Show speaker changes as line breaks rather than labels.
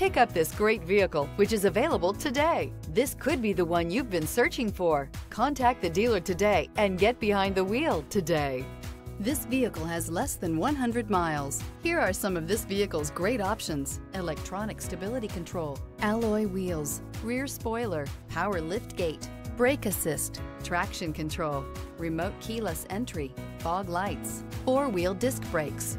Pick up this great vehicle, which is available today. This could be the one you've been searching for. Contact the dealer today and get behind the wheel today. This vehicle has less than 100 miles. Here are some of this vehicle's great options. Electronic stability control, alloy wheels, rear spoiler, power lift gate, brake assist, traction control, remote keyless entry, fog lights, four-wheel disc brakes,